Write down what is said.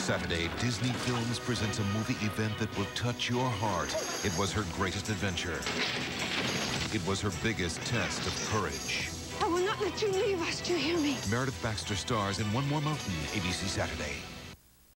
Saturday, Disney Films presents a movie event that will touch your heart. It was her greatest adventure. It was her biggest test of courage. I will not let you leave us, do you hear me? Meredith Baxter stars in One More Mountain, ABC Saturday.